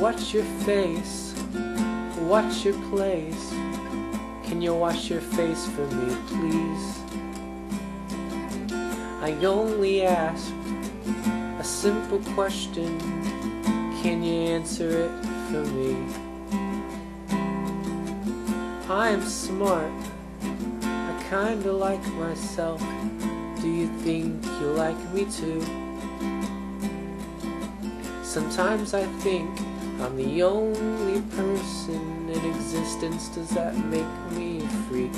Watch your face, watch your place. Can you wash your face for me, please? I only asked a simple question. Can you answer it for me? I'm smart, I kinda like myself. Do you think you like me too? Sometimes I think I'm the only person in existence. Does that make me a freak?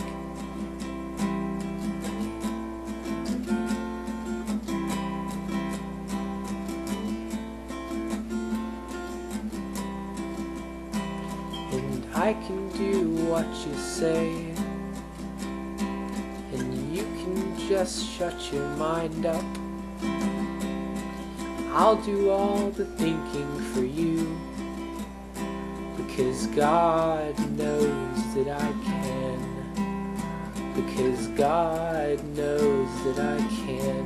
And I can do what you say. And you can just shut your mind up. I'll do all the thinking for you. Because God knows that I can. Because God knows that I can.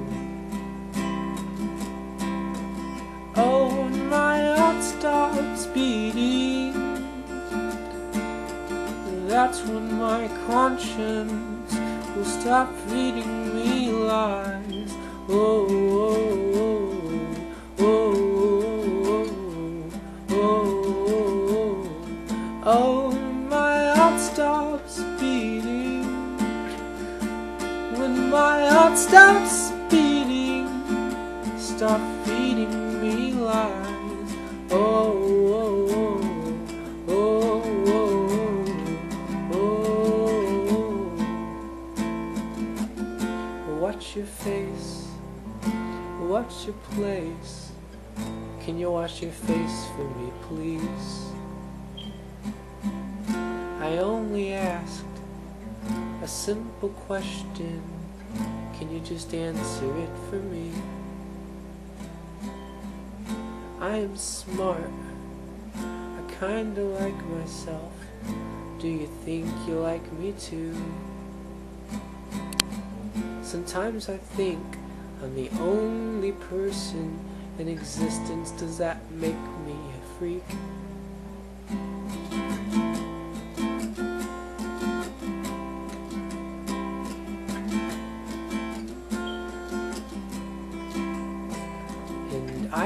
Oh, when my heart stops beating, that's when my conscience will stop feeding me lies. Oh, oh, heart stops beating, stop feeding me lies. Oh, oh, oh, oh, oh, oh. Watch your face, watch your place. Can you wash your face for me, please? I only asked a simple question. Can you just answer it for me? I am smart. I kinda like myself. Do you think you like me too? Sometimes I think I'm the only person in existence. Does that make me a freak?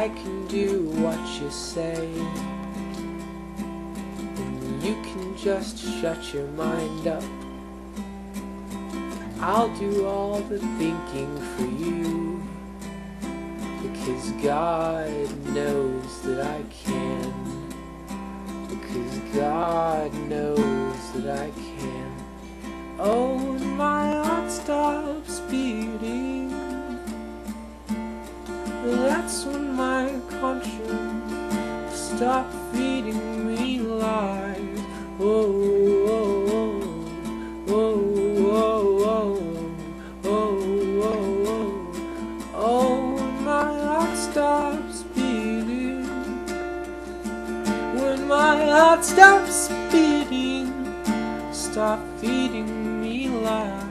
I can do what you say. And you can just shut your mind up. I'll do all the thinking for you. Because God knows that I can. Because God knows that I can. Oh, stop feeding me lies. Oh, oh, oh, oh, oh, oh, oh, oh, oh, oh, my heart stops beating. When my heart stops beating, stop feeding me lies. Oh, oh,